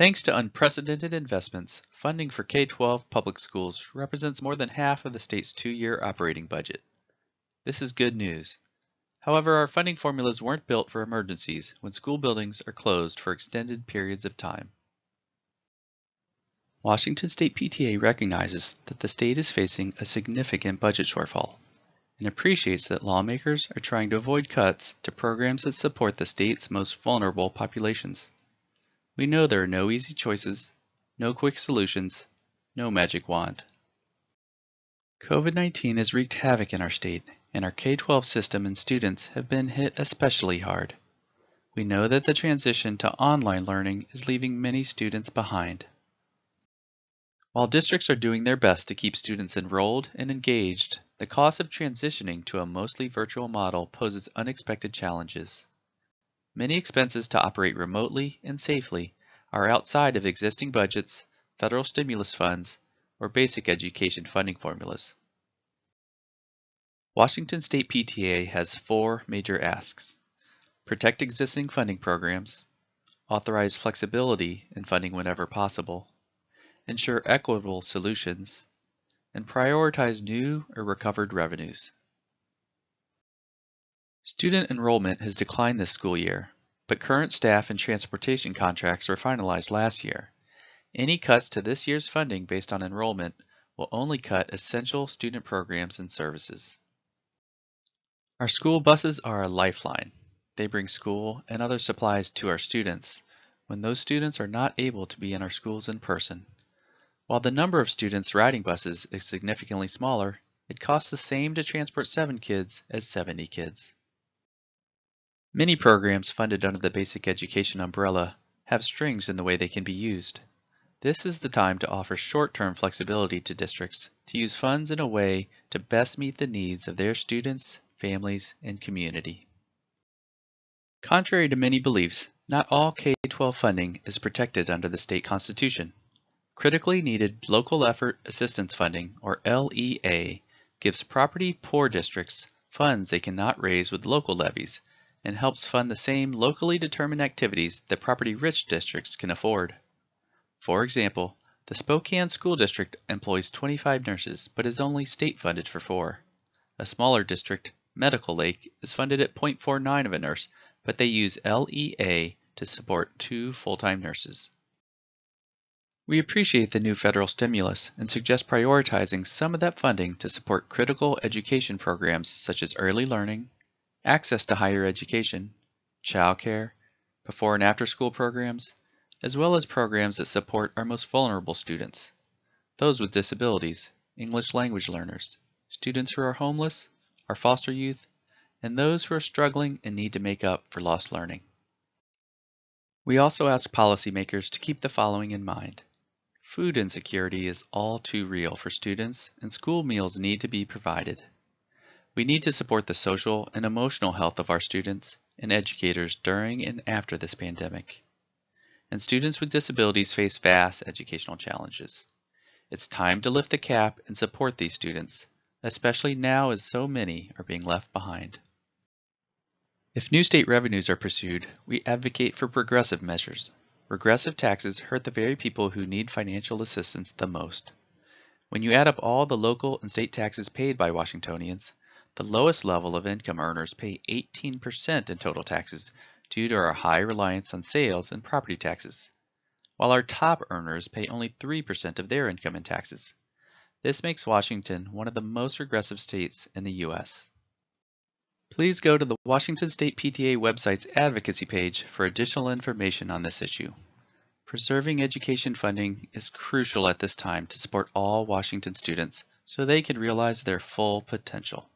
Thanks to unprecedented investments, funding for K-12 public schools represents more than half of the state's two-year operating budget. This is good news. However, our funding formulas weren't built for emergencies when school buildings are closed for extended periods of time. Washington State PTA recognizes that the state is facing a significant budget shortfall and appreciates that lawmakers are trying to avoid cuts to programs that support the state's most vulnerable populations. We know there are no easy choices, no quick solutions, no magic wand. COVID-19 has wreaked havoc in our state, and our K-12 system and students have been hit especially hard. We know that the transition to online learning is leaving many students behind. While districts are doing their best to keep students enrolled and engaged, the cost of transitioning to a mostly virtual model poses unexpected challenges. Many expenses to operate remotely and safely are outside of existing budgets, federal stimulus funds, or basic education funding formulas. Washington State PTA has four major asks. Protect existing funding programs, authorize flexibility in funding whenever possible, ensure equitable solutions, and prioritize new or recovered revenues. Student enrollment has declined this school year, but current staff and transportation contracts were finalized last year. Any cuts to this year's funding based on enrollment will only cut essential student programs and services. Our school buses are a lifeline. They bring school and other supplies to our students when those students are not able to be in our schools in person. While the number of students riding buses is significantly smaller, it costs the same to transport 7 kids as 70 kids. Many programs funded under the basic education umbrella have strings in the way they can be used. This is the time to offer short-term flexibility to districts to use funds in a way to best meet the needs of their students, families, and community. Contrary to many beliefs, not all K-12 funding is protected under the state constitution. Critically needed local effort assistance funding, or LEA, gives property poor districts funds they cannot raise with local levies and helps fund the same locally determined activities that property-rich districts can afford. For example, the Spokane School District employs 25 nurses but is only state-funded for four. A smaller district, Medical Lake, is funded at 0.49 of a nurse, but they use LEA to support two full-time nurses. We appreciate the new federal stimulus and suggest prioritizing some of that funding to support critical education programs such as early learning, access to higher education, childcare, before and after school programs, as well as programs that support our most vulnerable students, those with disabilities, English language learners, students who are homeless, our foster youth, and those who are struggling and need to make up for lost learning. We also ask policymakers to keep the following in mind. Food insecurity is all too real for students and school meals need to be provided. We need to support the social and emotional health of our students and educators during and after this pandemic. And students with disabilities face vast educational challenges. It's time to lift the cap and support these students, especially now as so many are being left behind. If new state revenues are pursued, we advocate for progressive measures. Regressive taxes hurt the very people who need financial assistance the most. When you add up all the local and state taxes paid by Washingtonians, the lowest level of income earners pay 18% in total taxes due to our high reliance on sales and property taxes, while our top earners pay only 3% of their income in taxes. This makes Washington one of the most regressive states in the U.S. Please go to the Washington State PTA website's advocacy page for additional information on this issue. Preserving education funding is crucial at this time to support all Washington students so they can realize their full potential.